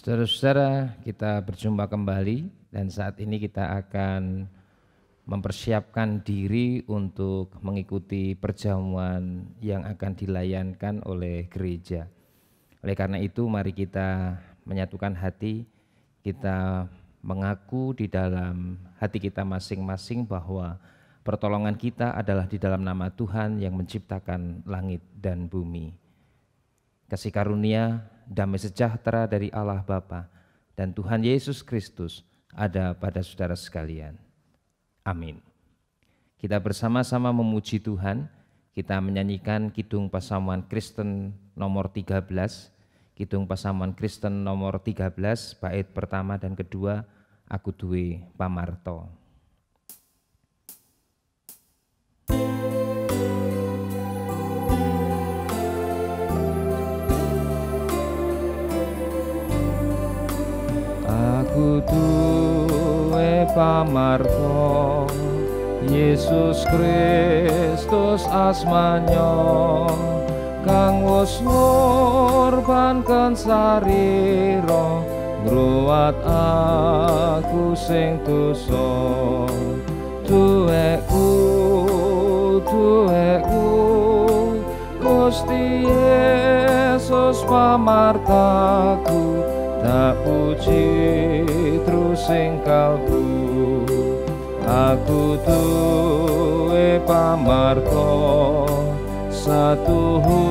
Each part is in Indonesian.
Saudara-saudara, kita berjumpa kembali dan saat ini kita akan mempersiapkan diri untuk mengikuti perjamuan yang akan dilayankan oleh gereja. Oleh karena itu, mari kita menyatukan hati, kita mengaku di dalam hati kita masing-masing bahwa pertolongan kita adalah di dalam nama Tuhan yang menciptakan langit dan bumi. Kasih karunia damai sejahtera dari Allah Bapa dan Tuhan Yesus Kristus ada pada saudara sekalian. Amin. Kita bersama-sama memuji Tuhan, kita menyanyikan Kidung Pasamuan Kristen nomor 13, Kidung Pasamuan Kristen nomor 13, bait pertama dan kedua, Aku Duwe Pamarto. Pamarto Yesus Kristus asmanya. Kang wis ngorbankan sarira ngruwat aku sing dosa. Duweku duweku Gusti Yesus pamartaku tak puji terus sing kalbu aku duwe pamarto satuhu hu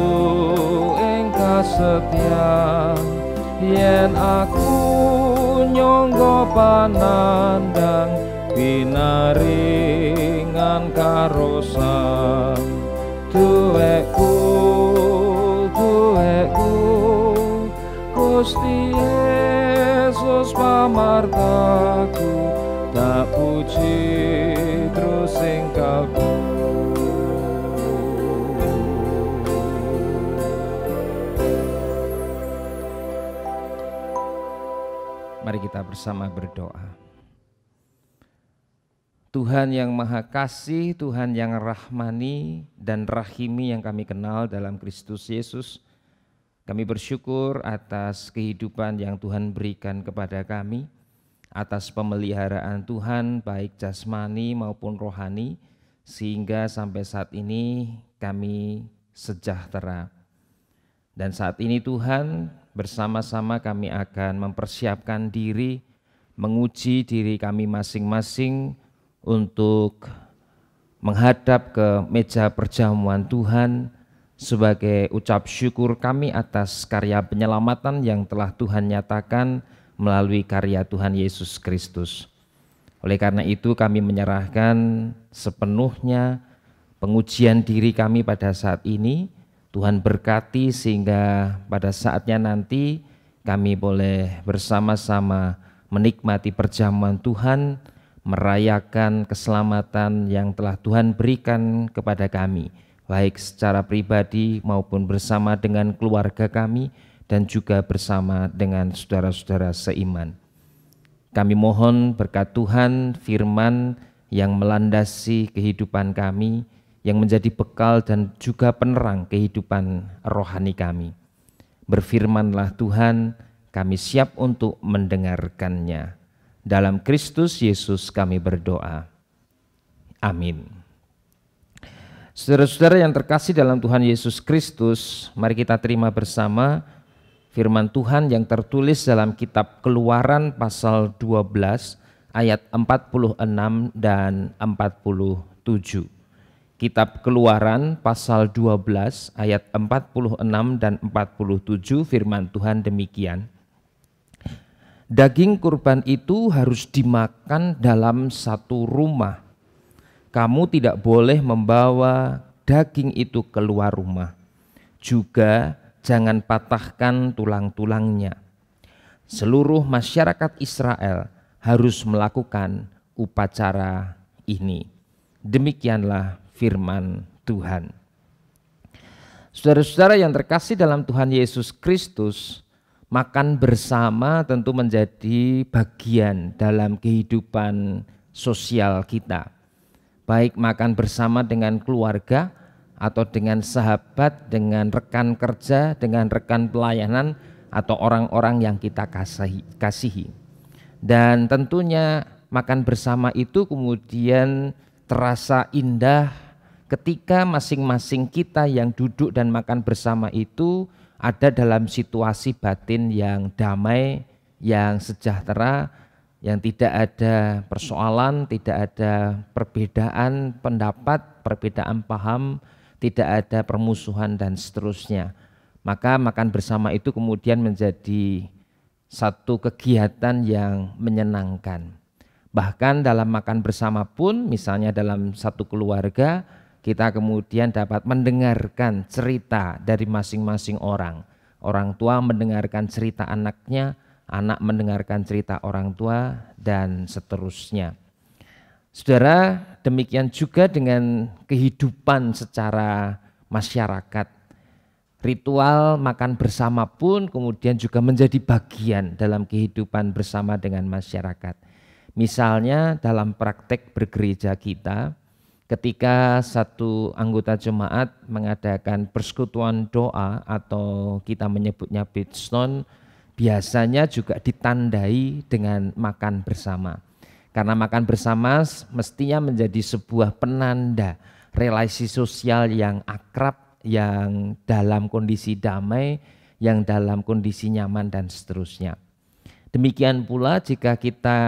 engkau setia yen aku nyonggo panandang pinaringan karosan tuweku duweku Gusti Yesus pamartaku tak puji terus Mari kita bersama berdoa. Tuhan yang Maha Kasih, Tuhan yang Rahmani dan Rahimi yang kami kenal dalam Kristus Yesus, kami bersyukur atas kehidupan yang Tuhan berikan kepada kami, atas pemeliharaan Tuhan baik jasmani maupun rohani, sehingga sampai saat ini kami sejahtera. Dan saat ini Tuhan bersama-sama kami akan mempersiapkan diri, menguji diri kami masing-masing untuk menghadap ke meja perjamuan Tuhan, sebagai ucap syukur kami atas karya penyelamatan yang telah Tuhan nyatakan melalui karya Tuhan Yesus Kristus. Oleh karena itu kami menyerahkan sepenuhnya pengujian diri kami pada saat ini. Tuhan berkati sehingga pada saatnya nanti kami boleh bersama-sama menikmati perjamuan Tuhan, merayakan keselamatan yang telah Tuhan berikan kepada kami baik secara pribadi maupun bersama dengan keluarga kami dan juga bersama dengan saudara-saudara seiman. Kami mohon berkat Tuhan firman yang melandasi kehidupan kami, yang menjadi bekal dan juga penerang kehidupan rohani kami. Berfirmanlah Tuhan, kami siap untuk mendengarkannya. Dalam Kristus Yesus kami berdoa. Amin. Saudara-saudara yang terkasih dalam Tuhan Yesus Kristus, mari kita terima bersama firman Tuhan yang tertulis dalam kitab Keluaran pasal 12 ayat 46 dan 47. Kitab Keluaran pasal 12 ayat 46 dan 47 firman Tuhan demikian. Daging kurban itu harus dimakan dalam satu rumah kamu tidak boleh membawa daging itu keluar rumah. Juga jangan patahkan tulang-tulangnya. Seluruh masyarakat Israel harus melakukan upacara ini. Demikianlah firman Tuhan. Saudara-saudara yang terkasih dalam Tuhan Yesus Kristus, makan bersama tentu menjadi bagian dalam kehidupan sosial kita baik makan bersama dengan keluarga atau dengan sahabat, dengan rekan kerja, dengan rekan pelayanan, atau orang-orang yang kita kasihi. Dan tentunya makan bersama itu kemudian terasa indah ketika masing-masing kita yang duduk dan makan bersama itu ada dalam situasi batin yang damai, yang sejahtera, yang tidak ada persoalan, tidak ada perbedaan pendapat, perbedaan paham, tidak ada permusuhan dan seterusnya. Maka makan bersama itu kemudian menjadi satu kegiatan yang menyenangkan. Bahkan dalam makan bersama pun misalnya dalam satu keluarga kita kemudian dapat mendengarkan cerita dari masing-masing orang. Orang tua mendengarkan cerita anaknya, anak mendengarkan cerita orang tua, dan seterusnya. Saudara, demikian juga dengan kehidupan secara masyarakat. Ritual makan bersama pun kemudian juga menjadi bagian dalam kehidupan bersama dengan masyarakat. Misalnya dalam praktek bergereja kita, ketika satu anggota jemaat mengadakan persekutuan doa atau kita menyebutnya beatstone biasanya juga ditandai dengan makan bersama. Karena makan bersama mestinya menjadi sebuah penanda relasi sosial yang akrab, yang dalam kondisi damai, yang dalam kondisi nyaman dan seterusnya. Demikian pula jika kita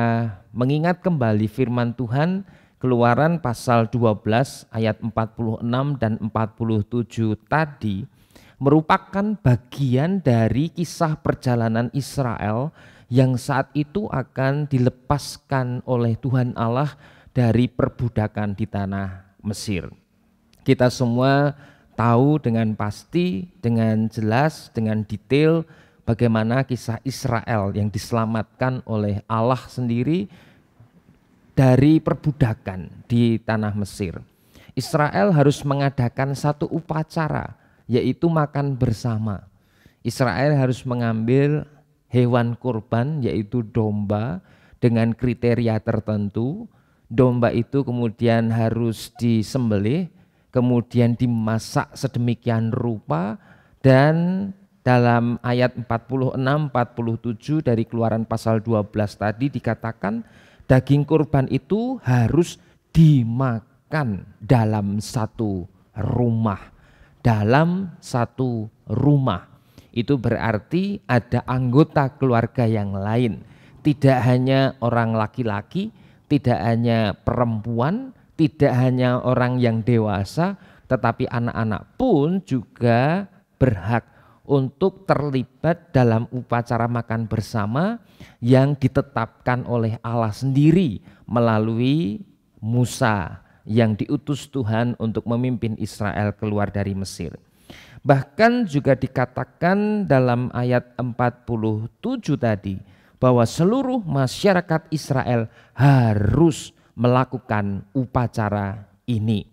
mengingat kembali firman Tuhan Keluaran pasal 12 ayat 46 dan 47 tadi merupakan bagian dari kisah perjalanan Israel yang saat itu akan dilepaskan oleh Tuhan Allah dari perbudakan di tanah Mesir. Kita semua tahu dengan pasti, dengan jelas, dengan detail bagaimana kisah Israel yang diselamatkan oleh Allah sendiri dari perbudakan di tanah Mesir. Israel harus mengadakan satu upacara, yaitu makan bersama. Israel harus mengambil hewan kurban, yaitu domba, dengan kriteria tertentu. Domba itu kemudian harus disembelih, kemudian dimasak sedemikian rupa, dan dalam ayat 46-47 dari keluaran pasal 12 tadi dikatakan daging kurban itu harus dimakan dalam satu rumah. Dalam satu rumah. Itu berarti ada anggota keluarga yang lain. Tidak hanya orang laki-laki, tidak hanya perempuan, tidak hanya orang yang dewasa, tetapi anak-anak pun juga berhak untuk terlibat dalam upacara makan bersama yang ditetapkan oleh Allah sendiri melalui Musa yang diutus Tuhan untuk memimpin Israel keluar dari Mesir. Bahkan juga dikatakan dalam ayat 47 tadi bahwa seluruh masyarakat Israel harus melakukan upacara ini.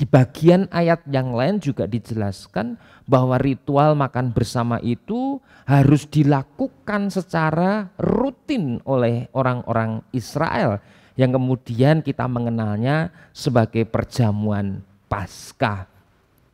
Di bagian ayat yang lain juga dijelaskan bahwa ritual makan bersama itu harus dilakukan secara rutin oleh orang-orang Israel yang kemudian kita mengenalnya sebagai perjamuan Paskah.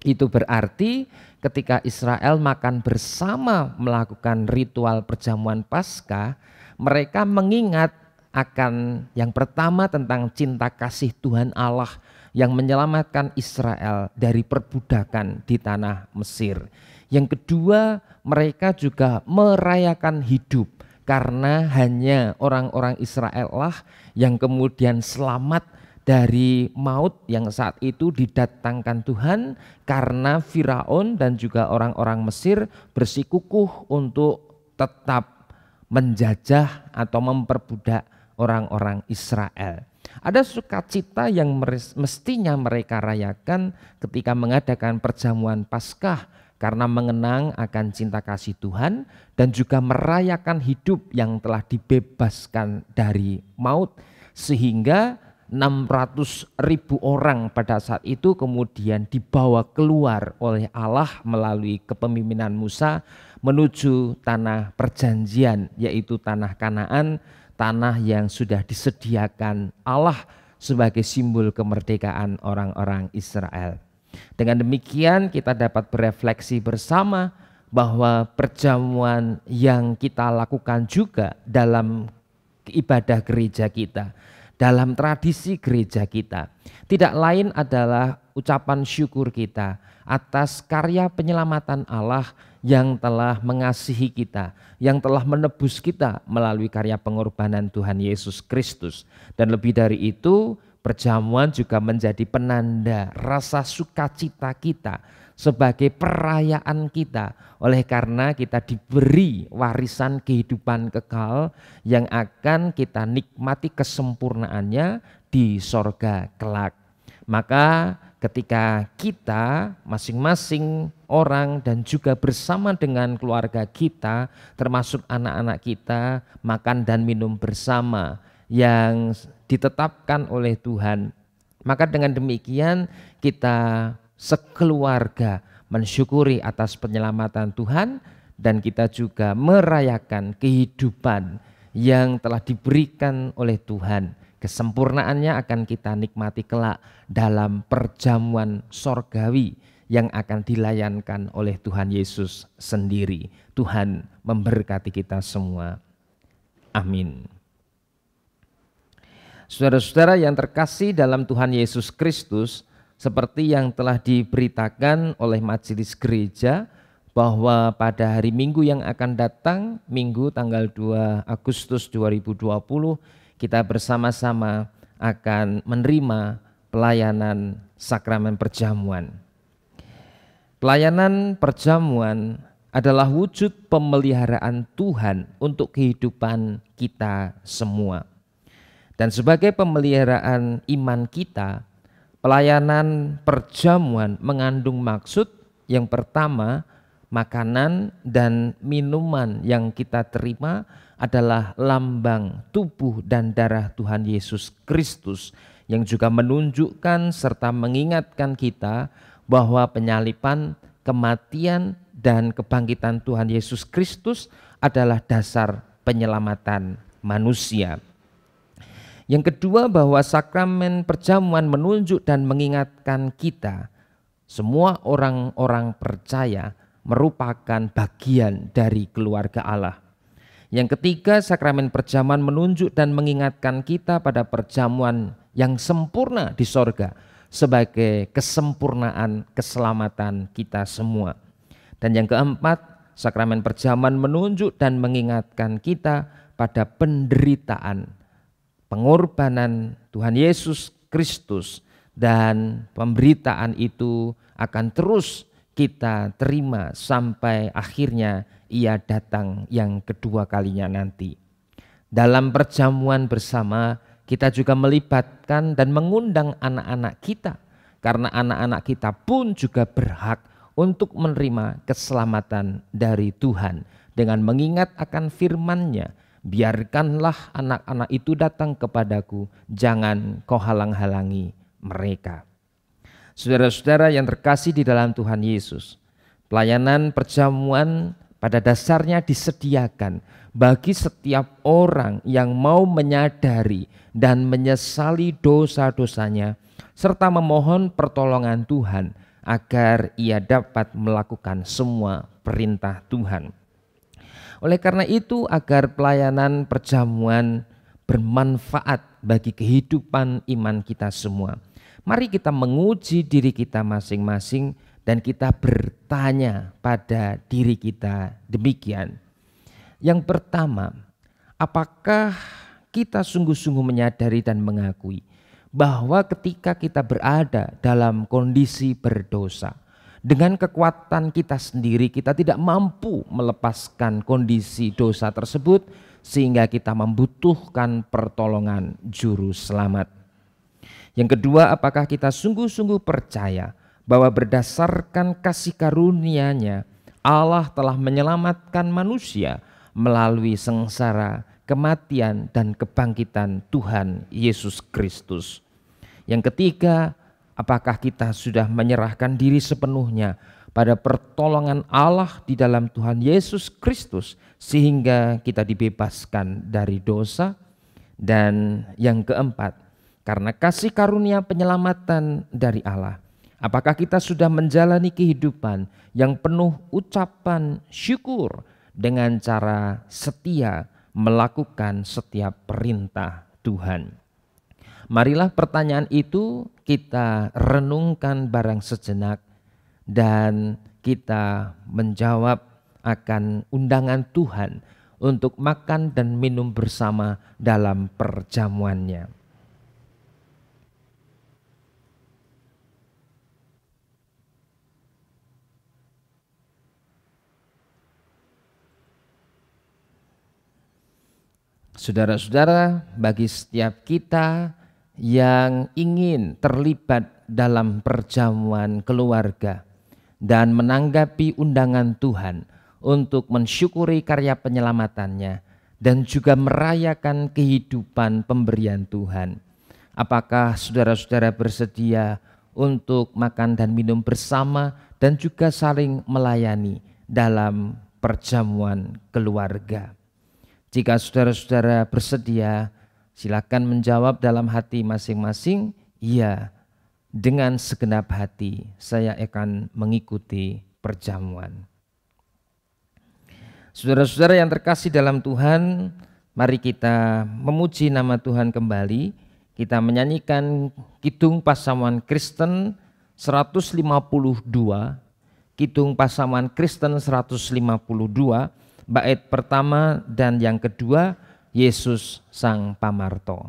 Itu berarti ketika Israel makan bersama melakukan ritual perjamuan Paskah, mereka mengingat akan yang pertama tentang cinta kasih Tuhan Allah yang menyelamatkan Israel dari perbudakan di tanah Mesir. Yang kedua, mereka juga merayakan hidup karena hanya orang-orang Israel lah yang kemudian selamat dari maut yang saat itu didatangkan Tuhan karena Firaun dan juga orang-orang Mesir bersikukuh untuk tetap menjajah atau memperbudak orang-orang Israel. Ada sukacita yang mestinya mereka rayakan ketika mengadakan perjamuan Paskah karena mengenang akan cinta kasih Tuhan dan juga merayakan hidup yang telah dibebaskan dari maut sehingga 600 ribu orang pada saat itu kemudian dibawa keluar oleh Allah melalui kepemimpinan Musa menuju tanah perjanjian yaitu tanah Kanaan tanah yang sudah disediakan Allah sebagai simbol kemerdekaan orang-orang Israel. Dengan demikian kita dapat berefleksi bersama bahwa perjamuan yang kita lakukan juga dalam ibadah gereja kita, dalam tradisi gereja kita, tidak lain adalah ucapan syukur kita atas karya penyelamatan Allah yang telah mengasihi kita, yang telah menebus kita melalui karya pengorbanan Tuhan Yesus Kristus. Dan lebih dari itu, perjamuan juga menjadi penanda rasa sukacita kita sebagai perayaan kita oleh karena kita diberi warisan kehidupan kekal yang akan kita nikmati kesempurnaannya di sorga kelak. Maka ketika kita masing-masing orang dan juga bersama dengan keluarga kita termasuk anak-anak kita makan dan minum bersama yang ditetapkan oleh Tuhan. Maka dengan demikian kita sekeluarga mensyukuri atas penyelamatan Tuhan dan kita juga merayakan kehidupan yang telah diberikan oleh Tuhan. Kesempurnaannya akan kita nikmati kelak dalam perjamuan sorgawi yang akan dilayankan oleh Tuhan Yesus sendiri. Tuhan memberkati kita semua. Amin. Saudara-saudara yang terkasih dalam Tuhan Yesus Kristus, seperti yang telah diberitakan oleh majelis gereja bahwa pada hari Minggu yang akan datang, Minggu tanggal 2 Agustus 2020, kita bersama-sama akan menerima pelayanan sakramen perjamuan. Pelayanan perjamuan adalah wujud pemeliharaan Tuhan untuk kehidupan kita semua. Dan sebagai pemeliharaan iman kita, Pelayanan perjamuan mengandung maksud yang pertama, makanan dan minuman yang kita terima adalah lambang tubuh dan darah Tuhan Yesus Kristus yang juga menunjukkan serta mengingatkan kita bahwa penyalipan, kematian, dan kebangkitan Tuhan Yesus Kristus adalah dasar penyelamatan manusia. Yang kedua bahwa sakramen perjamuan menunjuk dan mengingatkan kita semua orang-orang percaya merupakan bagian dari keluarga Allah. Yang ketiga, sakramen perjamuan menunjuk dan mengingatkan kita pada perjamuan yang sempurna di sorga sebagai kesempurnaan keselamatan kita semua. Dan yang keempat, sakramen perjamuan menunjuk dan mengingatkan kita pada penderitaan pengorbanan Tuhan Yesus Kristus dan pemberitaan itu akan terus kita terima sampai akhirnya ia datang yang kedua kalinya nanti. Dalam perjamuan bersama kita juga melibatkan dan mengundang anak-anak kita karena anak-anak kita pun juga berhak untuk menerima keselamatan dari Tuhan dengan mengingat akan firman-Nya biarkanlah anak-anak itu datang kepadaku, jangan kau halang-halangi mereka. Saudara-saudara yang terkasih di dalam Tuhan Yesus, pelayanan perjamuan pada dasarnya disediakan bagi setiap orang yang mau menyadari dan menyesali dosa-dosanya serta memohon pertolongan Tuhan agar ia dapat melakukan semua perintah Tuhan. Oleh karena itu agar pelayanan perjamuan bermanfaat bagi kehidupan iman kita semua. Mari kita menguji diri kita masing-masing dan kita bertanya pada diri kita demikian. Yang pertama, apakah kita sungguh-sungguh menyadari dan mengakui bahwa ketika kita berada dalam kondisi berdosa, dengan kekuatan kita sendiri kita tidak mampu melepaskan kondisi dosa tersebut sehingga kita membutuhkan pertolongan juru selamat. Yang kedua, apakah kita sungguh-sungguh percaya bahwa berdasarkan kasih karunia-Nya Allah telah menyelamatkan manusia melalui sengsara, kematian dan kebangkitan Tuhan Yesus Kristus. Yang ketiga, Apakah kita sudah menyerahkan diri sepenuhnya pada pertolongan Allah di dalam Tuhan Yesus Kristus sehingga kita dibebaskan dari dosa? Dan yang keempat, karena kasih karunia penyelamatan dari Allah, Apakah kita sudah menjalani kehidupan yang penuh ucapan syukur dengan cara setia melakukan setiap perintah Tuhan? Marilah pertanyaan itu kita renungkan barang sejenak dan kita menjawab akan undangan Tuhan untuk makan dan minum bersama dalam perjamuannya. Saudara-saudara, bagi setiap kita yang ingin terlibat dalam perjamuan keluarga dan menanggapi undangan Tuhan untuk mensyukuri karya penyelamatannya dan juga merayakan kehidupan pemberian Tuhan. Apakah saudara-saudara bersedia untuk makan dan minum bersama dan juga saling melayani dalam perjamuan keluarga? Jika saudara-saudara bersedia, silakan menjawab dalam hati masing-masing, "Iya." Dengan segenap hati saya akan mengikuti perjamuan. Saudara-saudara yang terkasih dalam Tuhan, mari kita memuji nama Tuhan kembali. Kita menyanyikan Kidung Pasaman Kristen 152, Kidung Pasaman Kristen 152 bait pertama dan yang kedua Yesus Sang Pamarto.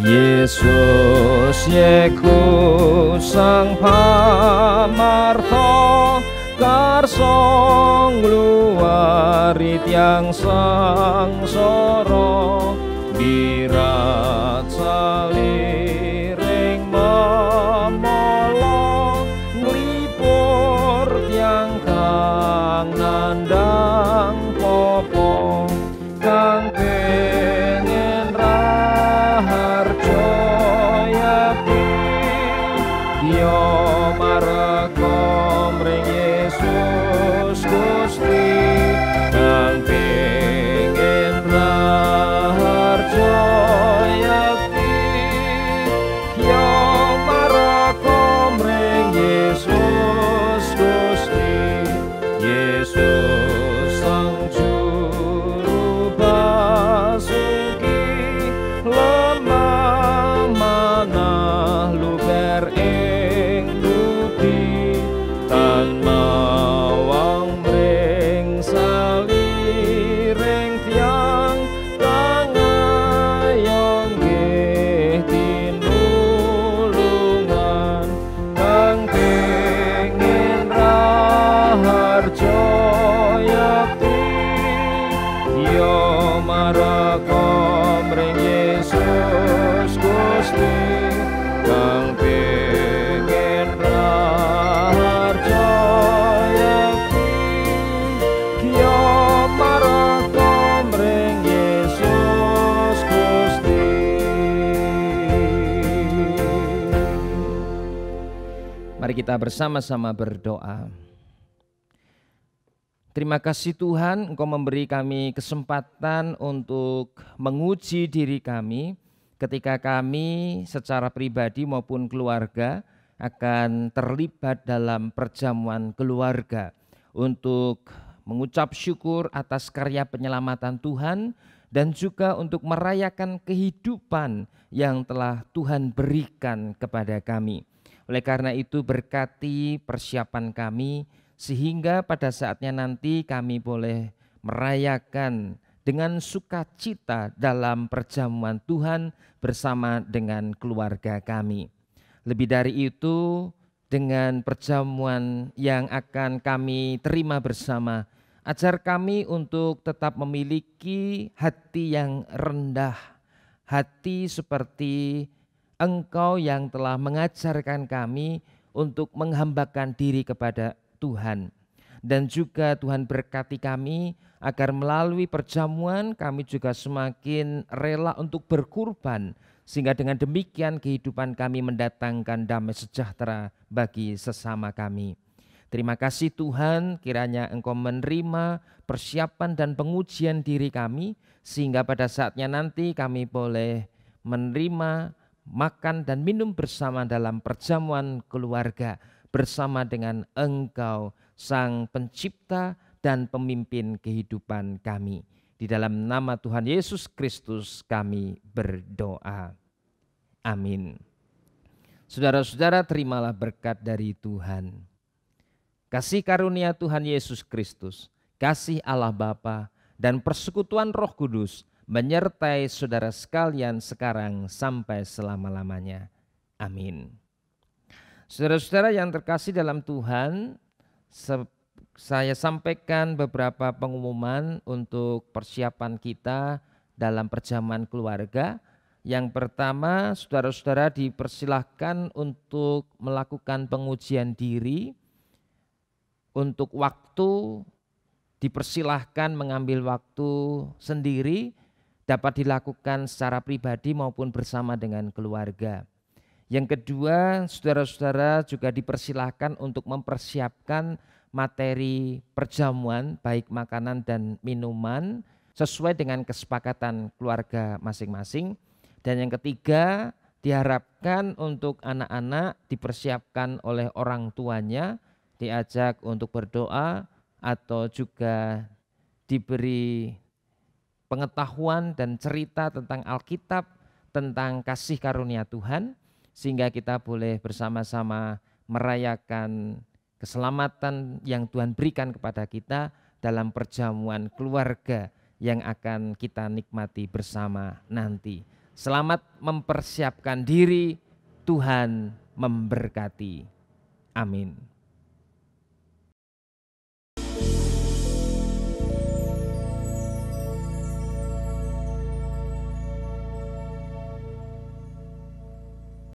Yesus yeku sang pamarto karsong luari tiang sang soro birat ngàn kita bersama-sama berdoa. Terima kasih Tuhan, Engkau memberi kami kesempatan untuk menguji diri kami ketika kami secara pribadi maupun keluarga akan terlibat dalam perjamuan keluarga untuk mengucap syukur atas karya penyelamatan Tuhan dan juga untuk merayakan kehidupan yang telah Tuhan berikan kepada kami. Oleh karena itu berkati persiapan kami sehingga pada saatnya nanti kami boleh merayakan dengan sukacita dalam perjamuan Tuhan bersama dengan keluarga kami. Lebih dari itu, dengan perjamuan yang akan kami terima bersama, ajar kami untuk tetap memiliki hati yang rendah, hati seperti Engkau yang telah mengajarkan kami untuk menghambakan diri kepada Tuhan. Dan juga Tuhan berkati kami agar melalui perjamuan kami juga semakin rela untuk berkurban. Sehingga dengan demikian kehidupan kami mendatangkan damai sejahtera bagi sesama kami. Terima kasih Tuhan, kiranya Engkau menerima persiapan dan pengujian diri kami, sehingga pada saatnya nanti kami boleh menerima makan dan minum bersama dalam perjamuan keluarga bersama dengan Engkau, Sang Pencipta dan Pemimpin kehidupan kami. Di dalam nama Tuhan Yesus Kristus kami berdoa. Amin. Saudara-saudara terimalah berkat dari Tuhan. Kasih karunia Tuhan Yesus Kristus, kasih Allah Bapa, dan persekutuan Roh Kudus menyertai saudara sekalian sekarang sampai selama-lamanya. Amin. Saudara-saudara yang terkasih dalam Tuhan, saya sampaikan beberapa pengumuman untuk persiapan kita dalam perjamuan keluarga. Yang pertama, saudara-saudara dipersilahkan untuk melakukan pengujian diri untuk waktu dipersilahkan mengambil waktu sendiri dapat dilakukan secara pribadi maupun bersama dengan keluarga. Yang kedua, saudara-saudara juga dipersilahkan untuk mempersiapkan materi perjamuan baik makanan dan minuman sesuai dengan kesepakatan keluarga masing-masing. Dan yang ketiga, diharapkan untuk anak-anak dipersiapkan oleh orang tuanya diajak untuk berdoa atau juga diberi pengetahuan dan cerita tentang Alkitab, tentang kasih karunia Tuhan, sehingga kita boleh bersama-sama merayakan keselamatan yang Tuhan berikan kepada kita dalam perjamuan keluarga yang akan kita nikmati bersama nanti. Selamat mempersiapkan diri, Tuhan memberkati. Amin.